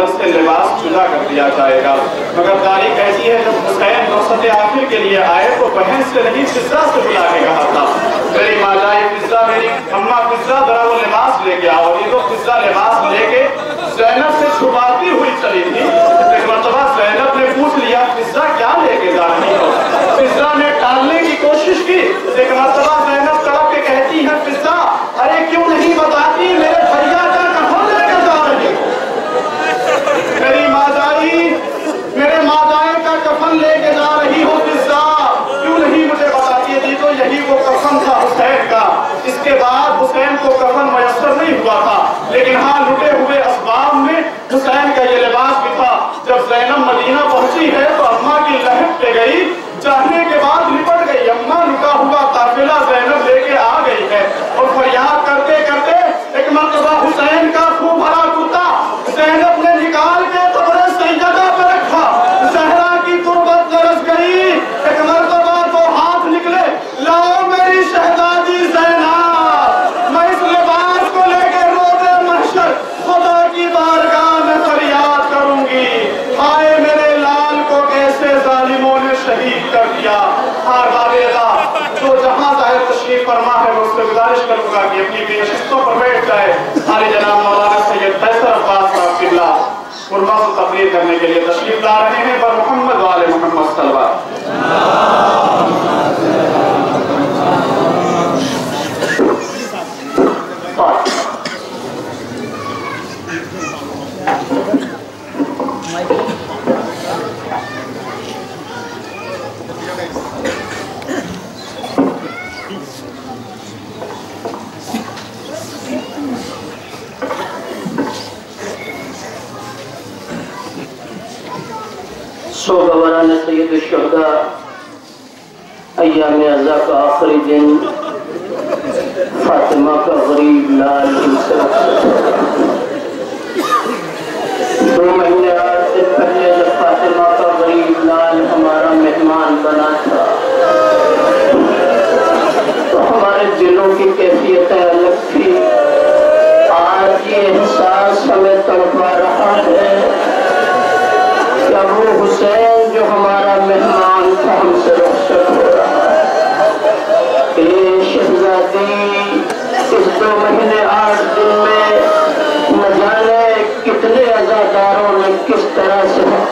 بدن سے لباس جدا کر دیا جائے گا۔ مگر تاریخ ایسی ہے جب حسین نوسط آخر کے لیے آئے تو بہن سے نہیں فضا سے بلا کے کہا تھا۔ میری ماں جائے فضا میری اماں فضا ذرا وہ لباس لے کے آؤ۔ یہ تو فضا لباس لے کے زینب سے چھپاتی ہوئی چلی تھی، ایک مرتبہ زینب نے پوچھ لیا فضا کیا لے کے جا رہی ہو؟ فضا نے ٹالنے کی کوشش کی، ایک مرتبہ زینب تڑپ کے کہتی ہے فضا ارے کیوں نہیں بتاتی میرے بھیا کا کفن لے کے جا رہی ہو میری مادائی میرے قسم لے کے جا رہی ہو فضا۔ کیوں نہیں مجھے بتاتی تھی تو یہی وہ قسم تھا حسین کا۔ اس کے بعد حسین کو کفن میسر نہیں ہوا تھا۔ لیکن ہاں لٹے ہوئے اسباب میں حسین کا یہ لباس بھی تھا۔ جب زینب مدینہ پہنچی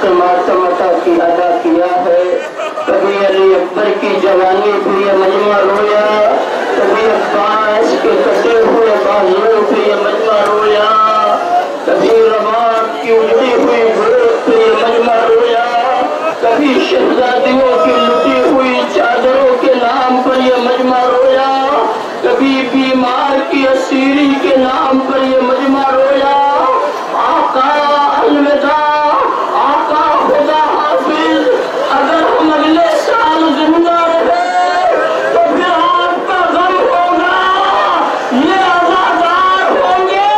طرح کی ادا کیا ہے؟ کبھی علی اکبر کی جوانی بھی یہ مجمع رویا، کبھی عباس کے کٹے ہوئے بازو بھی یہ مجمع رویا، کبھی رباب کی اجڑی ہوئی گھوڑ پہ یہ مجمع رویا، کبھی شہزادیوں کی لٹی ہوئی چادروں کے نام پر یہ مجمع رویا، کبھی بیمار کی اسیری کے نام پر یہ مجمع رویا آقا الوداع آقا خدا حافظ اگر ہم اگلے سال زندہ رہے تو پھر آپ کا غم ہوگا یہ آزادار ہوں گے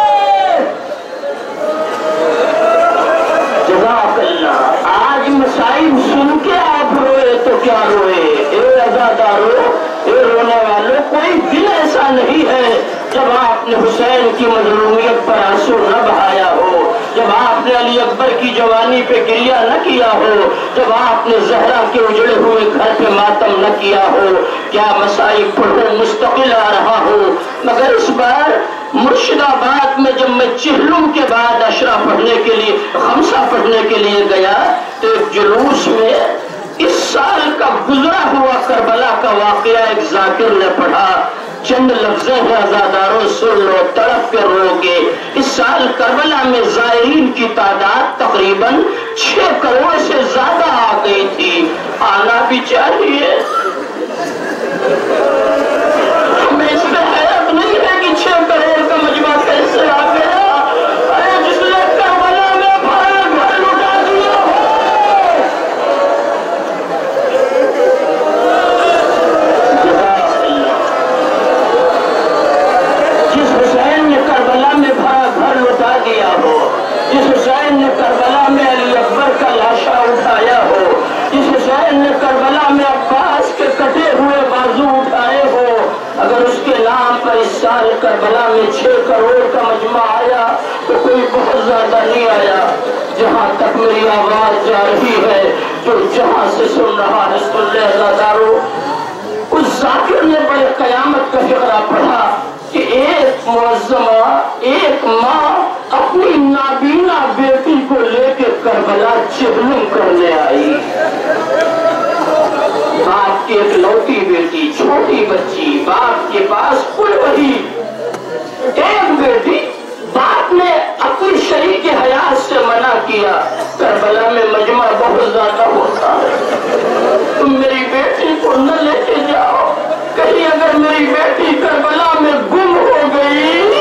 جزاک اللہ آج مسائل سن کے آپ روئے تو کیا روئے اے ازادارو اے رونے والوں کوئی دل ایسا نہیں ہے جب آپ نے حسین کی مظلومیت پر آنسو نہ بہایا ہو جب آپ نے علی اکبر کی جوانی پہ نہ کیا ہو، جب آپ نے زہرا کے اجڑے ہوئے گھر پہ ماتم نہ کیا ہو، کیا مسائل پڑھو مستقل آ رہا ہو؟ مگر اس بار مرشد آباد میں جب میں چہلم کے بعد اشرا پڑھنے کے لیے، خمسہ پڑھنے کے لیے گیا، تو ایک جلوس میں اس سال کا گزرا ہوا کربلا کا واقعہ ایک ذاکر نے پڑھا۔ چند لفظیں ہیں ازاداروں سن لو، تڑپ کے رو گے۔ اس سال کربلا میں زائرین کی تعداد تقریباً چھ کروڑ سے زیادہ آ گئی تھی آنا بھی چاہیے ہمیں اس میں حیرت نہیں ہے کہ چھ کروڑ کا مجمع کیسے آ گیا ارے جس نے کربلا میں بھرا گھر لٹا دیا ہو جس حسین نے کربلا میں بھرا گھر لٹا دیا ہو جس حسین نے کربلا میں علی اکبر کا لاشا اٹھایا ہو جس حسین نے کربلا میں عباس کے کٹے ہوئے بازو اٹھائے ہو اگر اس کے نام پر اس کربلا میں چھ کروڑ کا مجمع آیا تو کوئی بہت زیادہ نہیں آیا۔ جہاں تک میری آواز جا رہی ہے، جو جہاں سے سن رہا ہے، سن لے اللہ دارو۔ اس ذاکر نے بڑے قیامت کا فقرہ پڑھا کہ ایک معظمہ، ایک ماں اپنی نابینا بیٹی کو لے کے کربلا چہلم کرنے آئی۔ باپ کی ایک لوٹی بیٹی، چھوٹی بچی، باپ کے پاس کل وہی۔ ایک بیٹی باپ نے اپنی شریک حیات سے منع کیا۔ کربلا میں مجمع بہت زیادہ ہوتا ہے۔ تم میری بیٹی کو نہ لے کے جاؤ۔ کہیں اگر میری بیٹی کربلا میں گم ہو گئی،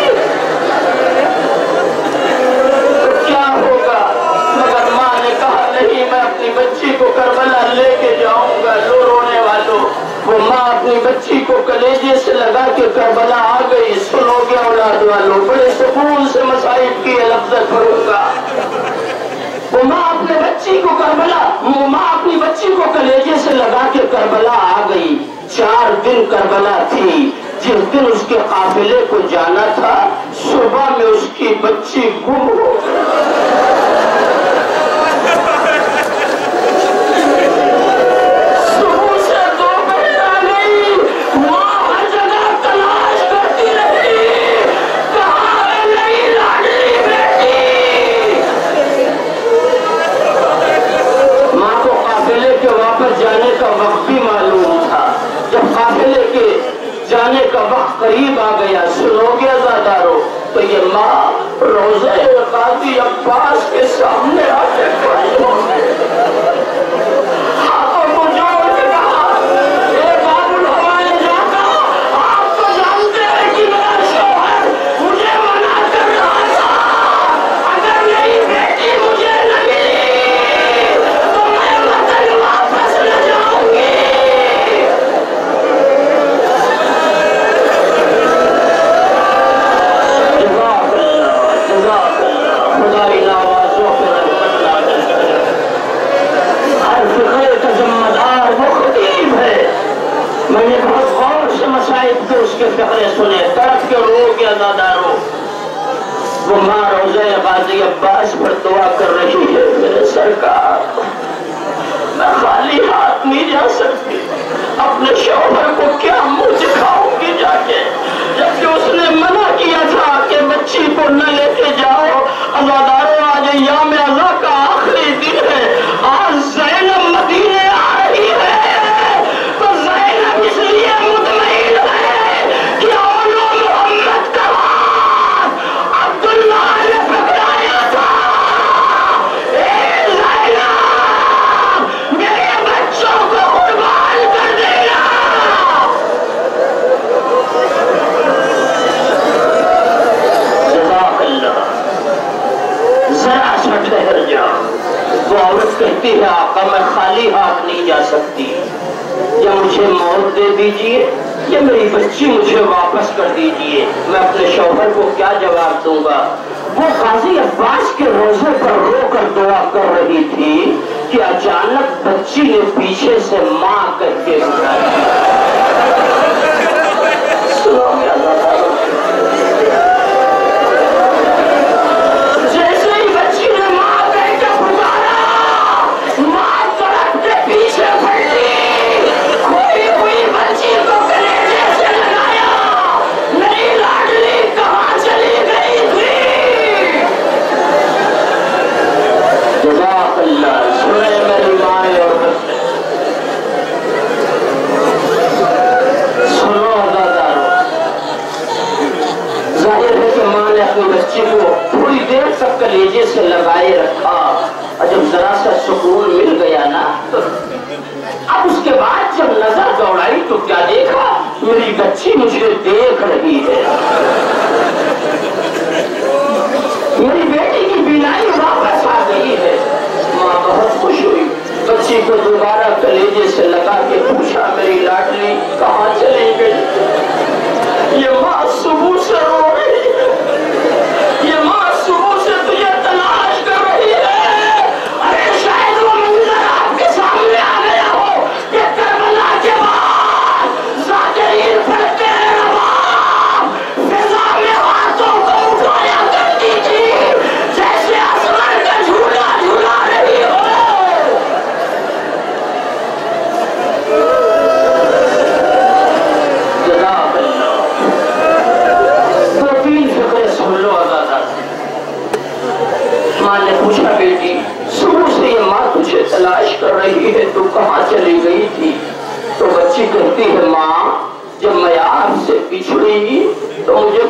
تو کیا ہوگا؟ مگر ماں نے کہا، نہیں، میں اپنی بچی کو کربلا لے کے جاؤں گا۔ لو رونے والوں، وہ ماں اپنی بچی کو کلیجے سے لگا کے کربلا آ گئی۔ سنو۔ گے والوں بڑے سکون سے مسائب کی لفظ فروغ کا۔ وہ ماں اپنے بچی کو کربلا، وہ ماں اپنی بچی کو کلیجے سے لگا کے کربلا آ گئی۔ چار دن کربلا تھی۔ جس دن اس کے قافلے کو جانا تھا، صبح میں اس کی بچی گم ہو گئی صبح سے دوپہر آ گئی ماں ہر جگہ تلاش کرتی رہی کہاں ہے میری لاڈلی بیٹی ماں کو قافلے کے واپس جانے کا وقت بھی معلوم تھا جب قافلے کے جانے کا وقت قریب آ گیا سنو گے ازادارو تو یہ ماں روزہ قاضی عباس کے سامنے آ کے اس سنے تڑپ کے رو کے ازاداروں وہ ماں روزہ غازی عباس پر دعا کر رہی ہے، میرے سرکار۔ میں خالی ہاتھ نہیں جا سکتی۔ اپنے شوہر کو کیا منہ دکھاؤں گی جا کے؟ جبکہ اس نے منع کیا تھا کہ بچی کو نہ لے کے جاؤ ازاداروں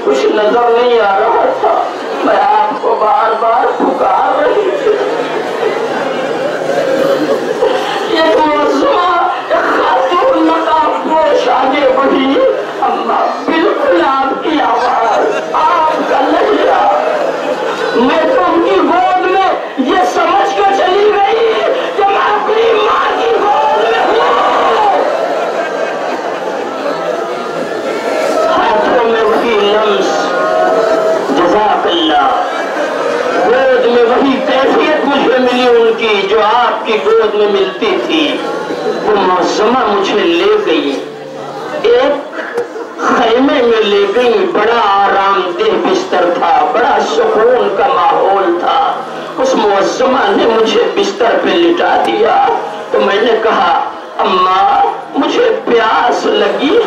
کچھ نظر نہیں آ رہا تھا۔ میں آپ کو بار بار پکار رہی تھی۔ ایک ایک خاتون نقاب پوش آگے بڑھی اما بالکل جو آپ کی گود میں ملتی تھی، وہ موسمہ مجھے لے گئی۔ ایک خیمے میں لے گئی، بڑا آرام دہ بستر تھا، بڑا سکون کا ماحول تھا۔ اس موسم نے مجھے بستر پہ لٹا دیا۔ تو میں نے کہا اماں مجھے پیاس لگی۔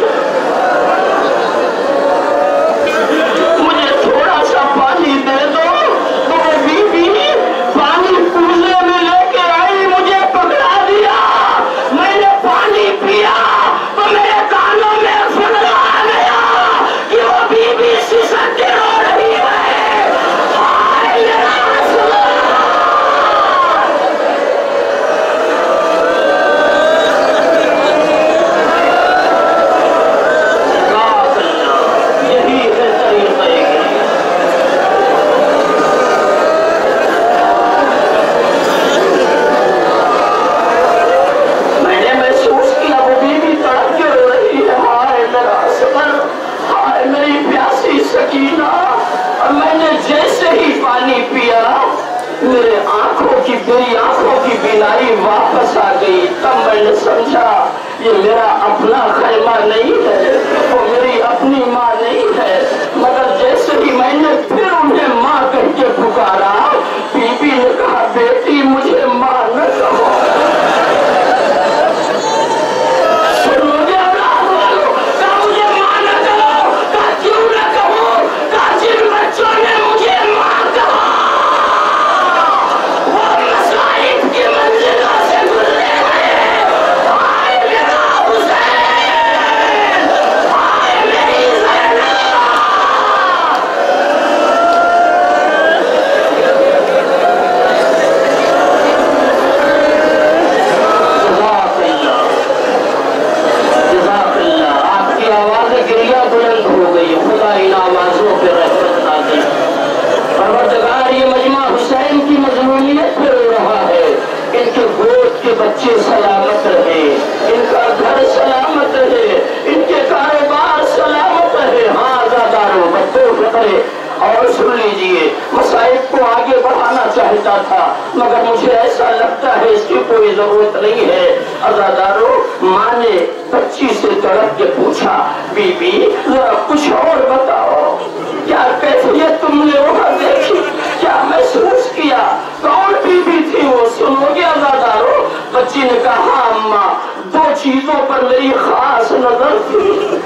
بی بی ذرا کچھ اور بتاؤ۔ کیا کیفیت تم نے وہاں دیکھی کیا محسوس کیا، کون بی بی تھی وہ؟ سنو گے ازادارو بچی نے کہا ہاں اماں، دو چیزوں پر میری خاص نظر تھی۔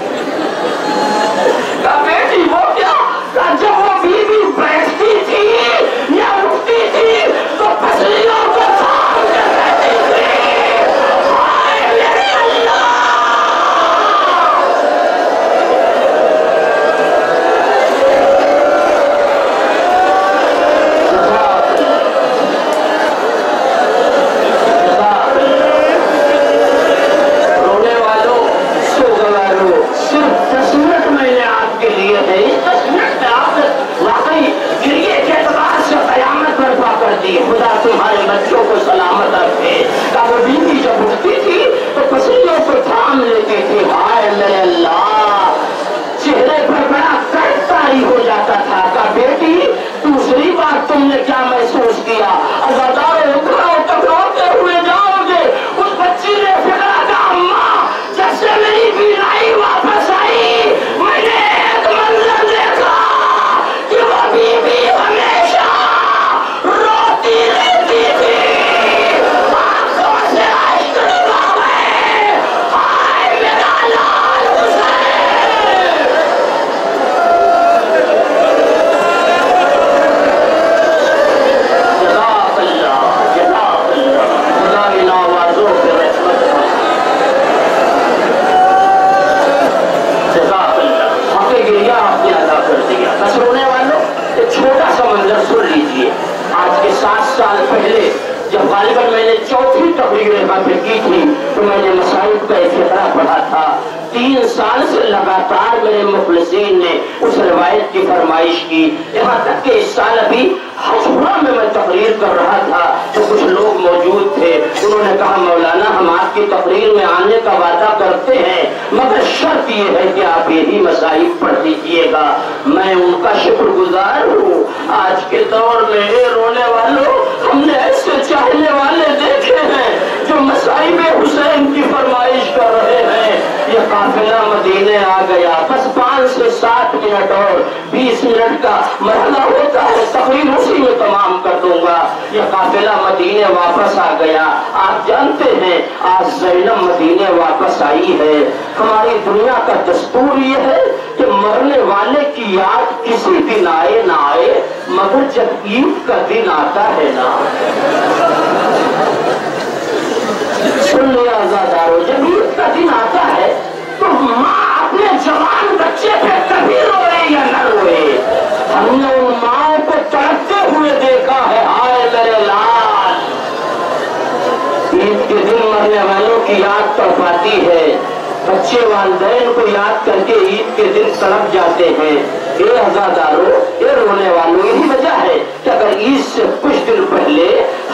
کہا، بیٹی، وہ کیا؟ کہا، جب وہ بی تقریر کی تھی۔ تو میں نے مسائل کا ایک فقرہ پڑھا تھا۔ تین سال سے لگاتار میرے مخلصین نے اس روایت کی فرمائش کی۔ یہاں تک کہ اس سال ابھی ہسپڑا میں میں تقریر کر رہا تھا تو کچھ لوگ موجود تھے۔ انہوں نے کہا، مولانا، ہم آپ کی تقریر میں آنے کا وعدہ کرتے ہیں، مگر شرط یہ ہے کہ آپ یہی مسائل پڑھ دیجیے گا۔ میں ان کا شکر گزار ہوں۔ آج کے دور میں اے رونے والوں ہم نے ایسے چاہنے والے دیکھے ہیں جو مسائب حسین کی فرمائش کر رہے ہیں یہ قافلہ مدینے آ گیا بس پانچ سے سات منٹ اور بیس منٹ کا مرحلہ ہوتا ہے، تقریر اسی میں تمام کر دوں گا۔ یہ قافلہ مدینے واپس آ گیا۔ آپ جانتے ہیں، آج زینب مدینے واپس آئی ہے۔ ہماری دنیا کا دستور یہ ہے کہ مرنے والے کی یاد کسی دن آئے نہ آئے، مگر جب عید کا دن آتا ہے نا۔ سن لیا، آزادارو، جب عید کا دن آتا ہے تو ماں اپنے جوان بچے پہ کبھی روئے یا نہ روئے ہم نے ان ماں کو تڑپتے ہوئے دیکھا ہے آئے میرے لال عید کے دن مرنے والوں کی یاد تڑپاتی ہے بچے والدین کو یاد کر کے عید کے دن تڑپ جاتے ہیں اے ازادارو اے رونے والوں یہی وجہ ہے کہ اگر عید سے کچھ دن پہلے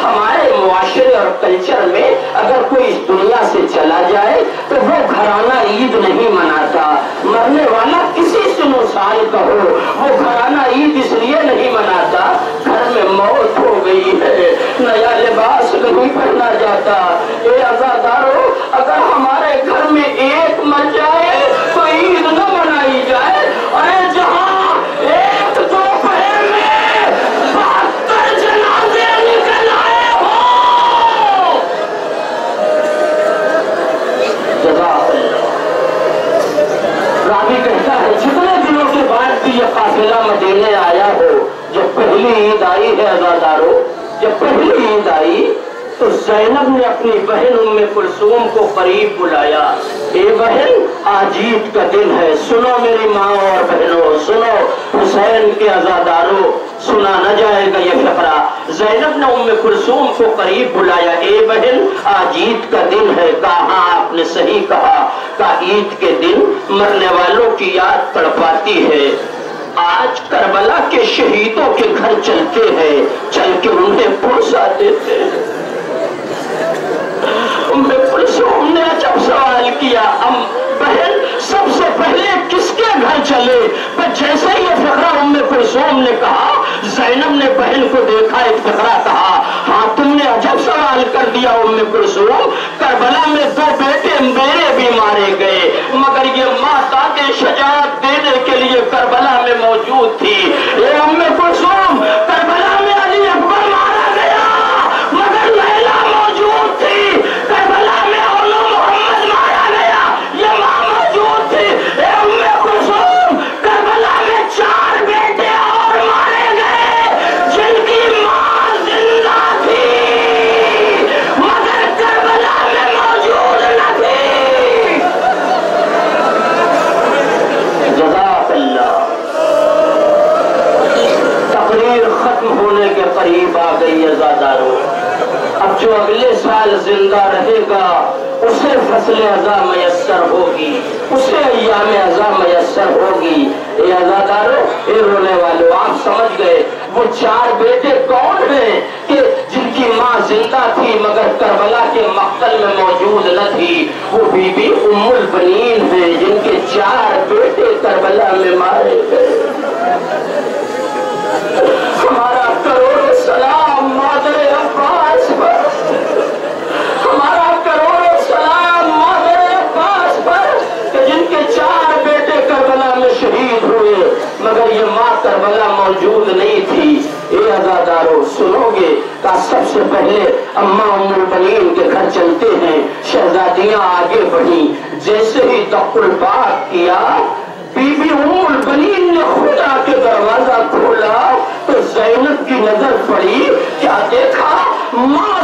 ہمارے معاشرے اور کلچر میں اگر کوئی اس دنیا سے چلا جائے تو وہ گھرانہ عید نہیں مناتا۔ مرنے والا کسی سن و سال کا ہو، وہ گھرانہ عید اس لیے نہیں مناتا، گھر میں موت ہو گئی ہے، نیا لباس نہیں پہنا جاتا۔ اے ازادارو اگر ہمارے گھر میں ایک مر جائے تو عید نہ منائی جائے ارے جہاں ایک دوپہر میں بہتر جنازے نکل آئے ہو جزاک اللہ راوی کہتا ہے جتنے دنوں کے بعد بھی یہ قافلہ مدینے آیا ہو جب پہلی عید آئی ہے ازادارو جب پہلی عید آئی تو زینب نے اپنی بہن ام کلثوم کو قریب بلایا۔ اے بہن آج عید کا دن ہے۔ سنو میری ماں اور بہنوں، سنو، حسین کے ازادارو سنا نہ جائے گا یہ فقرہ۔ زینب نے ام کلثوم کو قریب بلایا۔ اے بہن آج عید کا دن ہے۔ کہا آپ نے صحیح کہا؟ کہ عید کے دن مرنے والوں کی یاد تڑپاتی ہے۔ آج کربلا کے شہیدوں کے گھر چلتے ہیں۔ چل کے انہیں پرسا دیتے ہیں میں نے جب سوال کیا ہم بہن، سب سے پہلے کس کے گھر چلے؟ پر جیسے ہی یہ فقرہ ام کلثوم نے کہا، زینب نے بہن کو دیکھا، ایک فقرہ کہا ہاں تم نے عجب سوال کر دیا ام کلثوم کربلا میں دو بیٹے میرے بھی مارے گئے، مگر یہ ماں دادے شجاعت دینے کے لیے کربلا میں موجود تھی۔ اے ام کلثوم گئی ہے اب جو اگلے سال زندہ رہے گا، اسے فصل ازا میسر ہوگی، اسے ایام ازا میسر ہوگی۔ اے ازادارو اے رونے والو، آپ سمجھ گئے، وہ چار بیٹے کون ہیں کہ جن کی ماں زندہ تھی مگر کربلا کے مقتل میں موجود نہ تھی؟ وہ بی بی ام البنین ہیں، جن کے چار بیٹے کربلا میں مارے گئے۔ ہمارا مگر یہ ماں کربلا موجود نہیں تھی۔ اے ازادارو سنو گے کہ سب سے پہلے اماں ام البنین کے گھر چلتے ہیں، شہزادیاں آگے بڑھی جیسے ہی دقل بات کیا، بی بی ام البنین نے خدا کے دروازہ کھولا تو زینب کی نظر پڑی، کیا دیکھا؟ ماں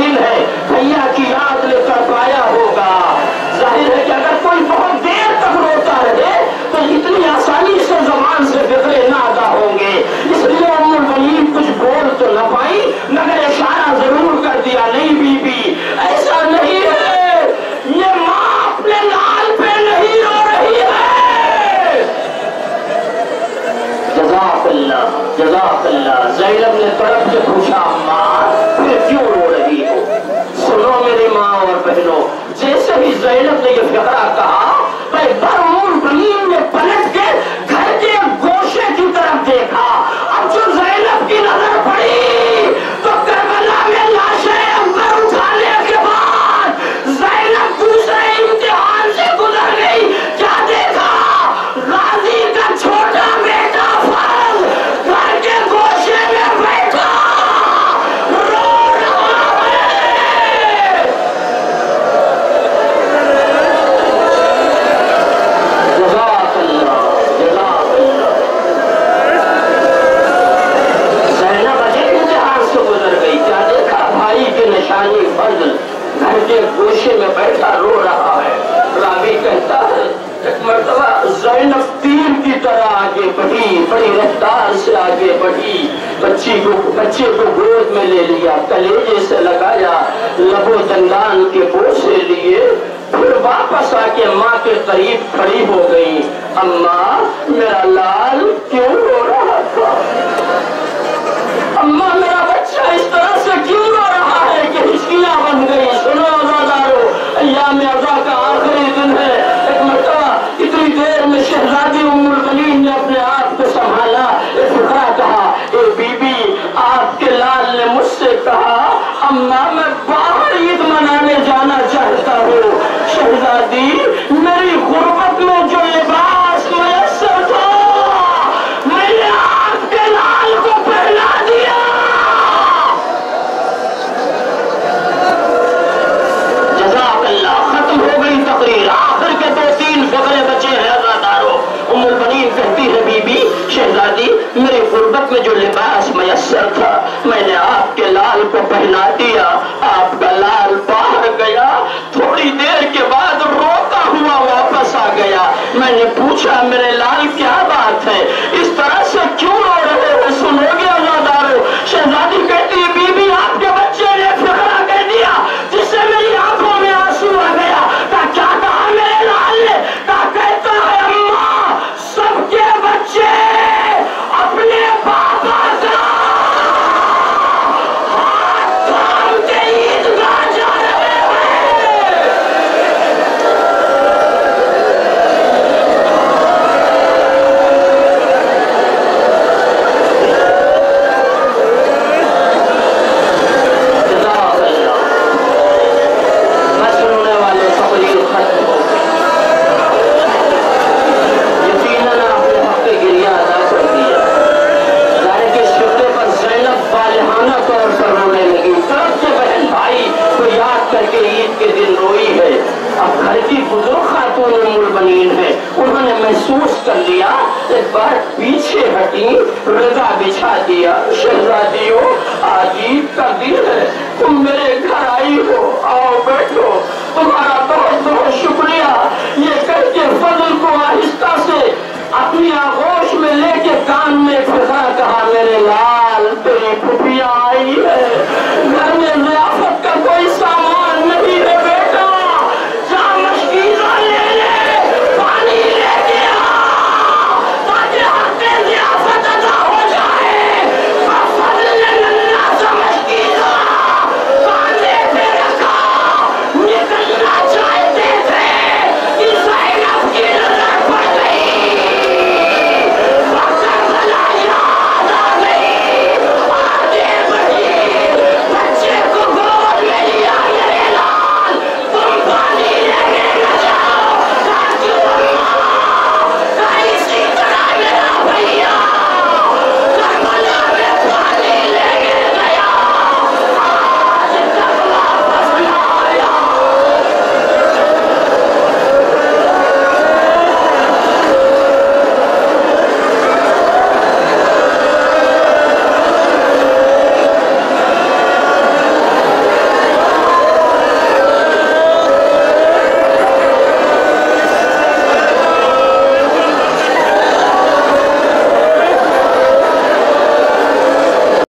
دل ہے، بھیا کی یاد لے کر پایا ہوگا۔ ظاہر ہے کہ اگر کوئی بہت دیر تک روتا رہے، تو اتنی آسانی سے زبان سے بگڑے نہ آگا ہوں گے۔ اس لیے ام الولید کچھ بول تو نہ پائی، مگر اشارہ ضرور کر دیا، نہیں بی بی ایسا نہیں ہے۔ یہ ماں اپنے لال پہ نہیں رو رہی ہے۔ جزاک اللہ جزاک اللہ۔ زینب نے طرف سے پوچھا، ماں، پھر کیوں رو رہی؟ ہے سنو میرے ماں اور بہنوں، جیسے بھی زینب نے یہ فقرہ کہا، میں برمون زمین میں پلٹ کے گھر کے گوشے کی طرف دیکھا۔ کو بچے کو گود میں لے لیا، کلیجے سے لگایا، لبو دندان کے بوجھ سے لیے، پھر واپس آ کے ماں کے قریب کھڑی ہو گئی۔ اماں میرا لال، کیوں رو رہا باہر عید منانے جانا چاہتا ہو شہزادی میری غربت میں پوچھا میرے لال کیا بات ہے؟ اس کر دیا ایک بار پیچھے ہٹی، رضا بچھا دیا شہزادیوں عجیب تقدیر ہے۔ تم میرے گھر آئی ہو، آؤ بیٹھو۔ تمہارا بہت بہت شکریہ۔ یہ کر کے فضل کو آہستہ سے اپنی آغوش میں لے کے کان میں پھنسا کہا، میرے لال، تیری پھپیاں آئی ہے۔ گھر میں ریافت کا کوئی ساتھ